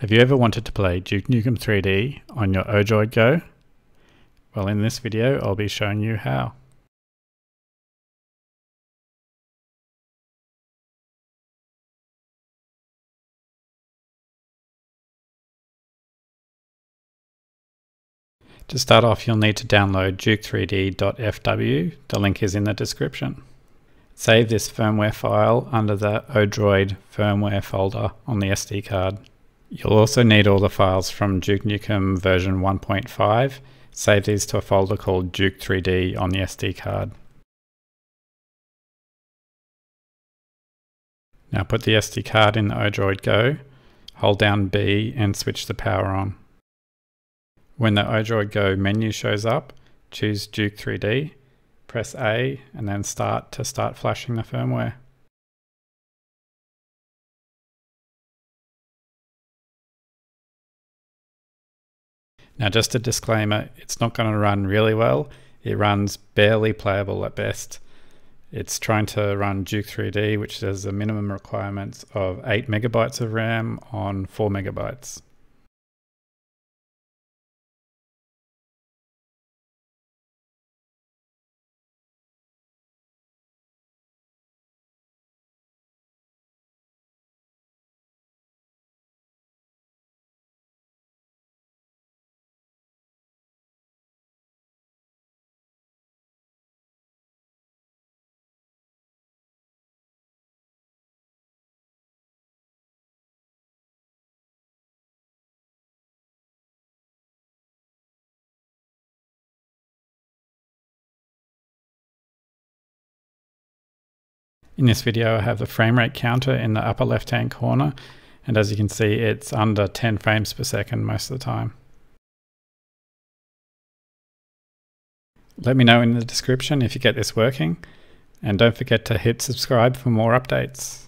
Have you ever wanted to play Duke Nukem 3D on your Odroid Go? Well in this video I'll be showing you how. To start off you'll need to download duke3d.fw, the link is in the description. Save this firmware file under the Odroid firmware folder on the SD card. You'll also need all the files from Duke Nukem version 1.5. Save these to a folder called Duke 3D on the SD card. Now put the SD card in the Odroid Go, hold down B and switch the power on. When the Odroid Go menu shows up, choose Duke 3D, press A and then start to start flashing the firmware. Now just a disclaimer, it's not going to run really well. It runs barely playable at best. It's trying to run Duke 3D, which has a minimum requirements of 8 megabytes of RAM on 4 megabytes. In this video I have the frame rate counter in the upper left hand corner and as you can see it's under 10 frames per second most of the time. Let me know in the description if you get this working and don't forget to hit subscribe for more updates.